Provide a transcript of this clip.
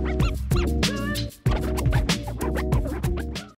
Ha ha ha!